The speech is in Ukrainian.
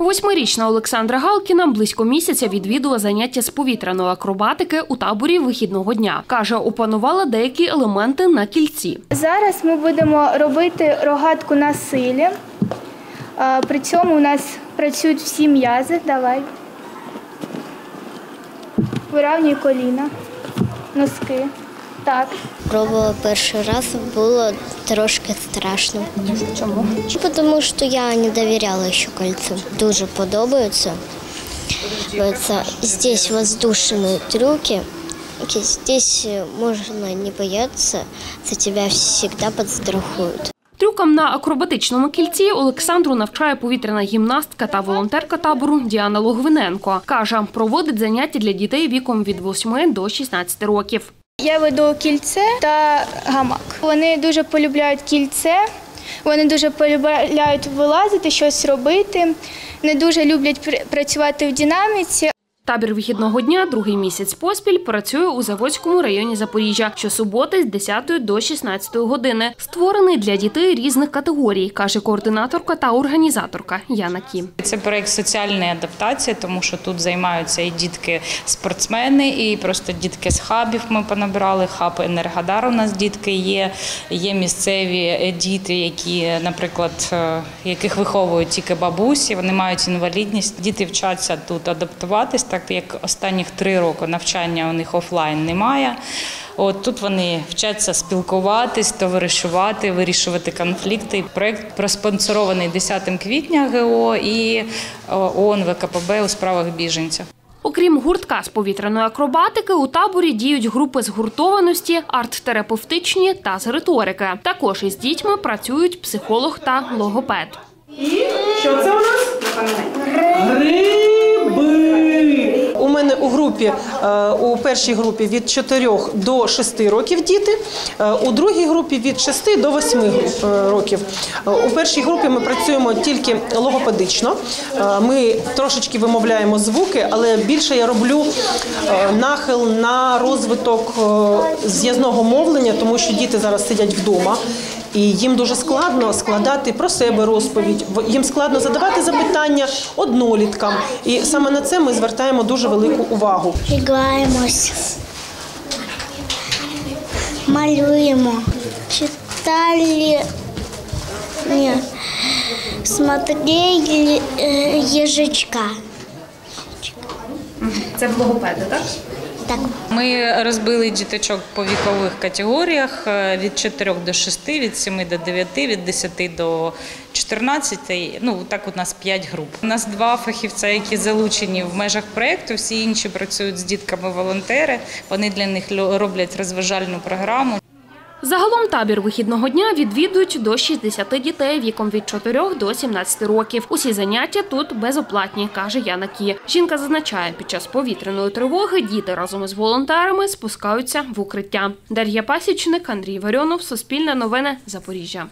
Восьмирічна Олександра Галкіна близько місяця відвідувала заняття з повітряної акробатики у таборі вихідного дня. Каже, опанувала деякі елементи на кільці. Зараз ми будемо робити рогатку на силі. При цьому у нас працюють всі м'язи. Давай. Вирівнюй коліна, носки. Так. Пробувала перший раз, було трошки страшно. Чому? Тому що я не довіряла ще кольцу. Дуже подобається. Це здесь воздушные трюки. Здесь можно не бояться, за тебя всегда подстрахуют. Трюкам на акробатичному кільці Олександру навчає повітряна гімнастка та волонтерка табору Діана Логвиненко. Каже, проводить заняття для дітей віком від 8 до 16 років. Я веду кільце та гамак. Вони дуже полюбляють кільце, вони дуже полюбляють вилазити, щось робити, не дуже люблять пр- працювати в динаміці. Табір вихідного дня другий місяць поспіль працює у Заводському районі Запоріжжя щосуботи з 10 до 16 години. Створений для дітей різних категорій, каже координаторка та організаторка Яна Кі. Це проект соціальної адаптації, тому що тут займаються і дітки-спортсмени, і просто дітки з хабів. Ми понабирали хаб Енергодар. У нас дітки є. Є місцеві діти, які, наприклад, е, яких виховують тільки бабусі. Вони мають інвалідність. Діти вчаться тут адаптуватись, так як останніх три роки навчання у них офлайн немає. От тут вони вчаться спілкуватись, товаришувати, вирішувати конфлікти. Проект проспонсорований 10 квітня ГО і ООН ВКПБ у справах біженців. Окрім гуртка з повітряної акробатики, у таборі діють групи згуртованості, арт-терапевтичні та з риторики. Також із дітьми працюють психолог та логопед. Що це у нас? Гриби. Групі е, у першій групі від 4 до 6 років діти, е, у другій групі від 6 до 8 груп- е, років. У першій групі ми працюємо тільки логопедично. Ми трошечки вимовляємо звуки, але більше я роблю нахил на розвиток зв'язного мовлення, тому що діти зараз сидять вдома. І їм дуже складно складати про себе розповідь. Їм складно задавати запитання одноліткам. І саме на це ми звертаємо дуже велику увагу. Граємось, малюємо, читали, ні, смотрели е, їжачка. Це в логопеди, так? Так. Ми розбили діточок по вікових категоріях е, від 4 до 6, від 7 до 9, від 10 до 14. Ну так у нас 5 груп. У нас два фахівця, які залучені в межах проєкту. Всі інші працюють з дітками волонтери. Вони для них роблять розважальну програму. Загалом табір вихідного дня відвідують до 60 дітей віком від 4 до 17 років. Усі заняття тут безоплатні, каже Яна Кі. Жінка зазначає, під час повітряної тривоги діти разом із волонтерами спускаються в укриття. Дар'я Пасічник, Андрій Варіонов, Суспільне новини, Запоріжжя.